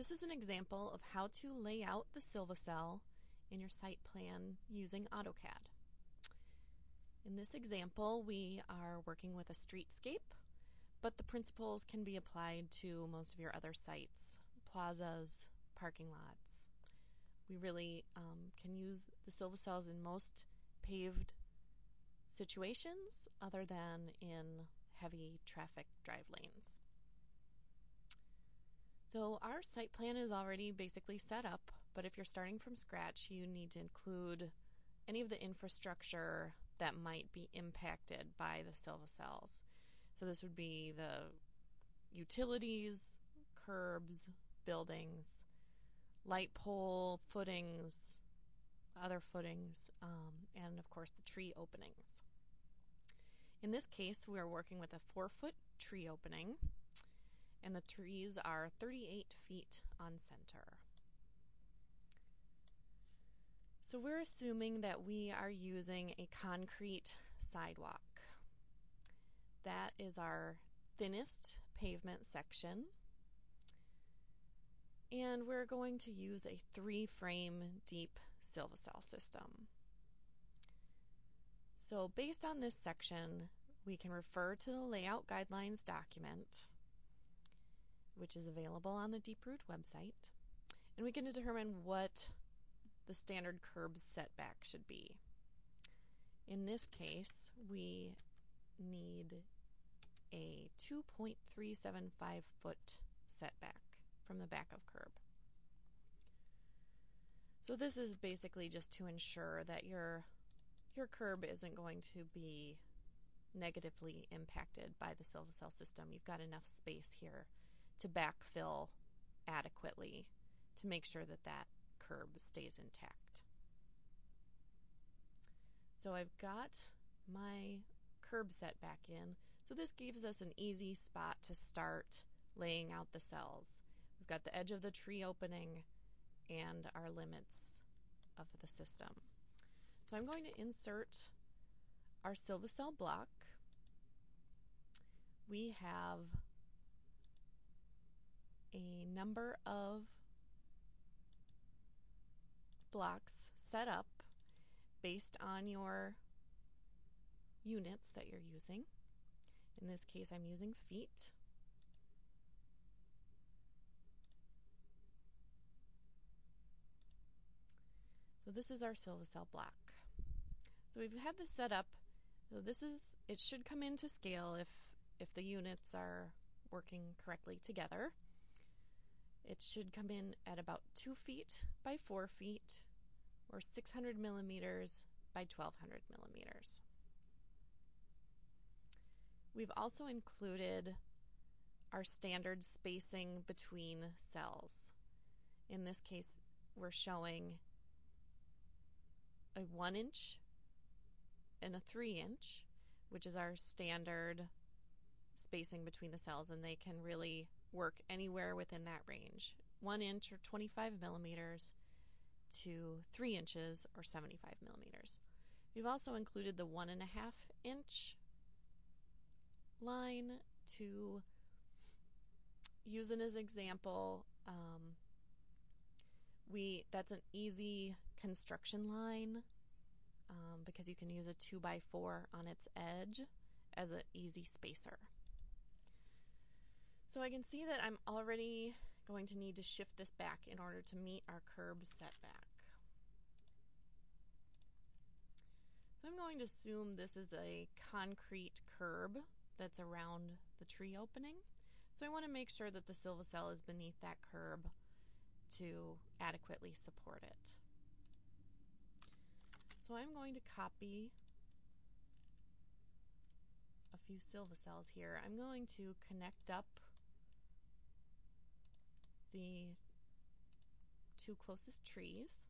This is an example of how to lay out the Silva Cell in your site plan using AutoCAD. In this example, we are working with a streetscape, but the principles can be applied to most of your other sites, plazas, parking lots. We really um, can use the Silva Cells in most paved situations other than in heavy traffic drive lanes. So our site plan is already basically set up, but if you're starting from scratch, you need to include any of the infrastructure that might be impacted by the Silva Cells. So this would be the utilities, curbs, buildings, light pole footings, other footings, um, and of course the tree openings. In this case, we are working with a four foot tree opening and the trees are 38 feet on center. So we're assuming that we are using a concrete sidewalk. That is our thinnest pavement section. And we're going to use a three frame deep Silva Cell system. So based on this section, we can refer to the layout guidelines document which is available on the Deeproot website. And we can determine what the standard curb setback should be. In this case, we need a 2.375 foot setback from the back of curb. So this is basically just to ensure that your your curb isn't going to be negatively impacted by the Silva Cell system. You've got enough space here to backfill adequately to make sure that that curb stays intact. So I've got my curb set back in. So this gives us an easy spot to start laying out the cells. We've got the edge of the tree opening and our limits of the system. So I'm going to insert our Silva Cell block. We have a number of blocks set up based on your units that you're using. In this case, I'm using feet. So this is our Silva Cell block. So we've had this set up. So this is, it should come into scale if, if the units are working correctly together. It should come in at about 2 feet by 4 feet or 600 millimeters by 1200 millimeters. We've also included our standard spacing between cells. In this case, we're showing a 1 inch and a 3 inch, which is our standard spacing between the cells, and they can really work anywhere within that range 1 inch or 25 millimeters to 3 inches or 75 millimeters. We've also included the 1.5 inch line to use it as an example. Um, we that's an easy construction line um, because you can use a 2 by 4 on its edge as an easy spacer. So I can see that I'm already going to need to shift this back in order to meet our curb setback. So I'm going to assume this is a concrete curb that's around the tree opening. So I want to make sure that the Silva Cell is beneath that curb to adequately support it. So I'm going to copy a few Silva Cells here. I'm going to connect up the two closest trees.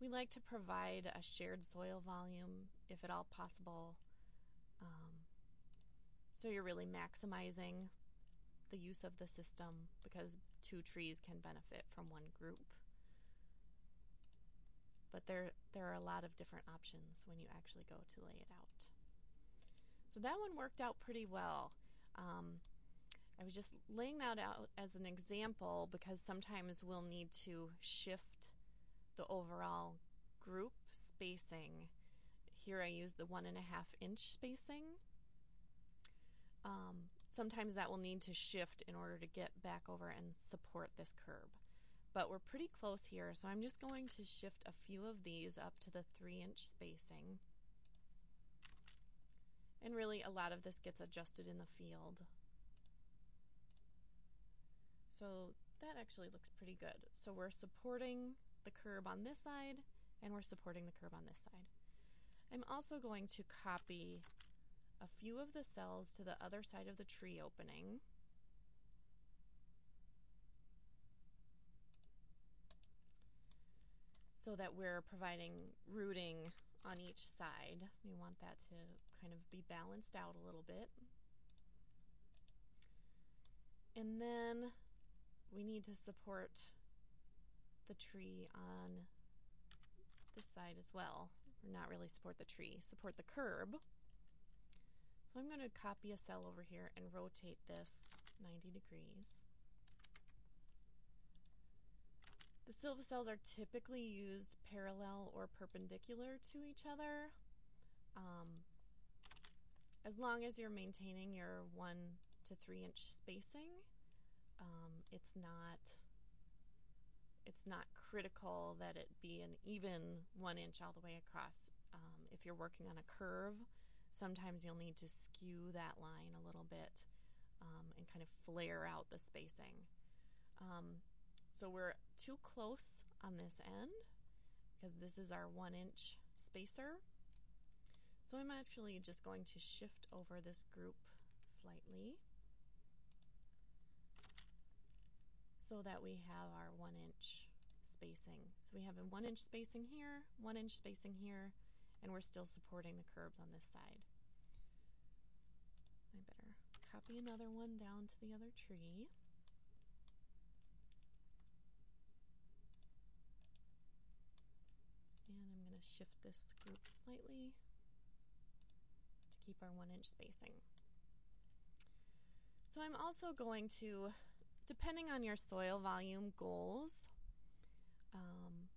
We like to provide a shared soil volume if at all possible. Um, so you're really maximizing the use of the system because two trees can benefit from one group. But there, there are a lot of different options when you actually go to lay it out. So that one worked out pretty well. Um, I was just laying that out as an example because sometimes we'll need to shift the overall group spacing. Here I use the one and a half inch spacing. Um, sometimes that will need to shift in order to get back over and support this curb. But we're pretty close here, so I'm just going to shift a few of these up to the three inch spacing. And really a lot of this gets adjusted in the field. So that actually looks pretty good. So we're supporting the curb on this side and we're supporting the curb on this side. I'm also going to copy a few of the cells to the other side of the tree opening. So that we're providing rooting on each side. We want that to kind of be balanced out a little bit. And then we need to support the tree on this side as well. Or not really support the tree, support the curb. So I'm going to copy a cell over here and rotate this 90 degrees. The Silva-cells are typically used parallel or perpendicular to each other. Um, as long as you're maintaining your one to three inch spacing, um, it's not it's not critical that it be an even one inch all the way across. Um, if you're working on a curve, sometimes you'll need to skew that line a little bit um, and kind of flare out the spacing. Um, so we're too close on this end because this is our one inch spacer. So I'm actually just going to shift over this group slightly. So that we have our one inch spacing. So we have a one inch spacing here, one inch spacing here, and we're still supporting the curbs on this side. I better copy another one down to the other tree. And I'm going to shift this group slightly to keep our one inch spacing. So I'm also going to depending on your soil volume goals, um,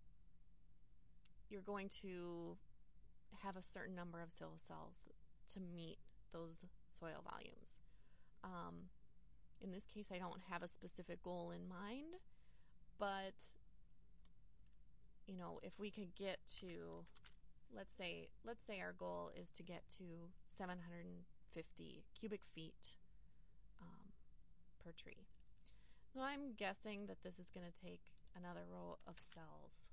you're going to have a certain number of soil cells to meet those soil volumes. Um, in this case, I don't have a specific goal in mind, but you know, if we could get to, let's say, let's say our goal is to get to 750 cubic feet um, per tree. So I'm guessing that this is going to take another row of cells.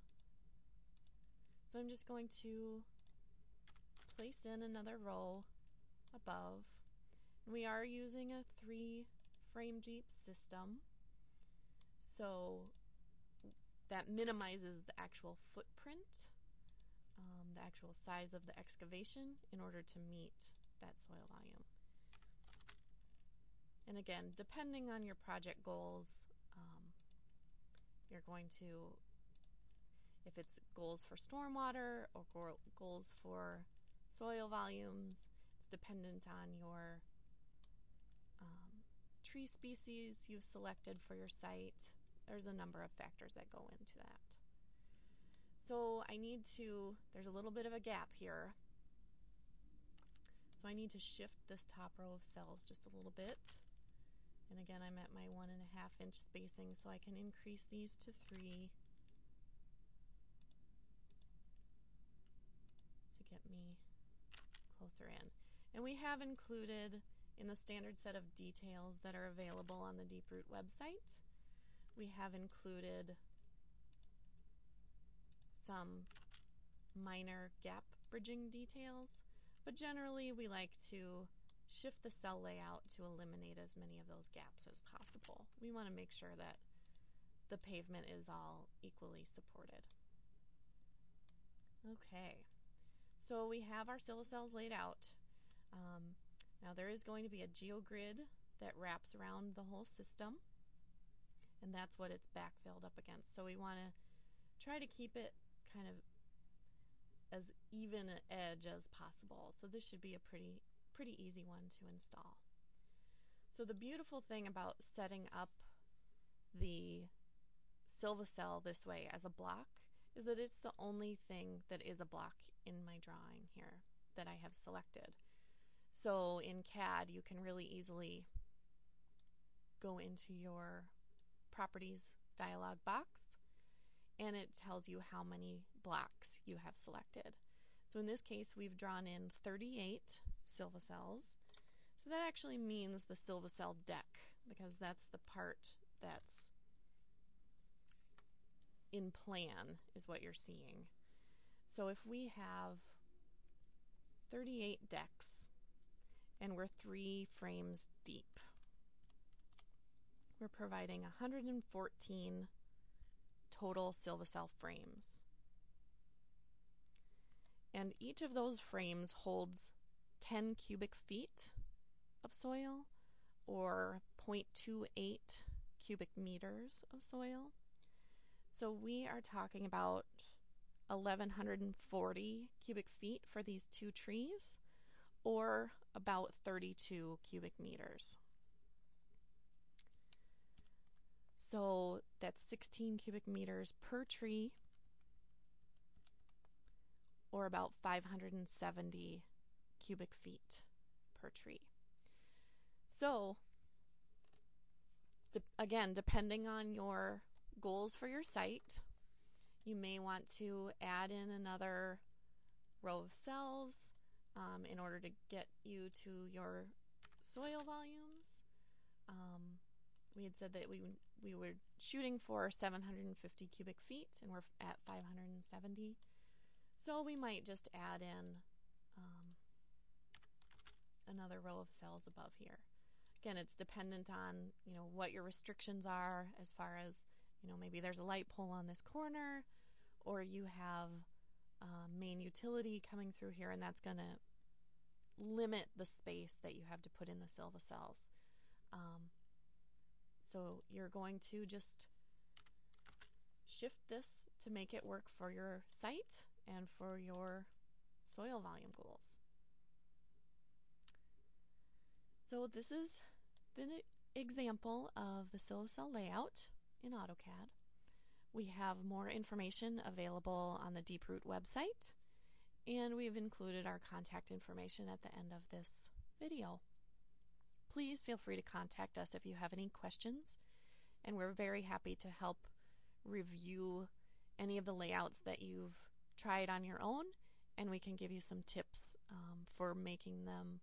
So I'm just going to place in another row above. We are using a three frame deep system. So that minimizes the actual footprint, um, the actual size of the excavation in order to meet that soil volume. And again, depending on your project goals, um, you're going to, if it's goals for stormwater or goals for soil volumes, it's dependent on your um, tree species you've selected for your site. There's a number of factors that go into that. So I need to, there's a little bit of a gap here. So I need to shift this top row of cells just a little bit. And again, I'm at my one and a half inch spacing, so I can increase these to three to get me closer in. And we have included in the standard set of details that are available on the Deeproot website, we have included some minor gap bridging details, but generally we like to shift the cell layout to eliminate as many of those gaps as possible. We want to make sure that the pavement is all equally supported. Okay, so we have our Silva-cells laid out. Um, now there is going to be a geogrid that wraps around the whole system, and that's what it's backfilled up against. So we want to try to keep it kind of as even an edge as possible. So this should be a pretty pretty easy one to install. So the beautiful thing about setting up the Silva-Cell this way as a block is that it's the only thing that is a block in my drawing here that I have selected. So in CAD, you can really easily go into your properties dialog box and it tells you how many blocks you have selected. So in this case, we've drawn in 38 Silva-Cells. So that actually means the Silva-Cell deck because that's the part that's in plan is what you're seeing. So if we have 38 decks and we're three frames deep, we're providing 114 total Silva-Cell frames. And each of those frames holds 10 cubic feet of soil or 0.28 cubic meters of soil. So we are talking about 1140 cubic feet for these two trees or about 32 cubic meters. So that's 16 cubic meters per tree or about 570 cubic feet per tree. So, de- again, depending on your goals for your site, you may want to add in another row of cells um, in order to get you to your soil volumes. Um, we had said that we we were shooting for 750 cubic feet, and we're at 570. So we might just add in another row of cells above here. Again, it's dependent on you know what your restrictions are as far as you know maybe there's a light pole on this corner, or you have uh, main utility coming through here, and that's going to limit the space that you have to put in the Silva-Cells. Um, so you're going to just shift this to make it work for your site and for your soil volume goals. So this is the example of the Silva-Cell layout in AutoCAD. We have more information available on the Deeproot website, and we've included our contact information at the end of this video. Please feel free to contact us if you have any questions, and we're very happy to help review any of the layouts that you've tried on your own, and we can give you some tips um, for making them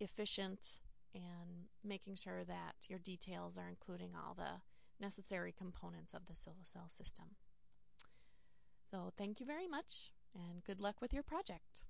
efficient and making sure that your details are including all the necessary components of the Silva-Cell system. So thank you very much and good luck with your project.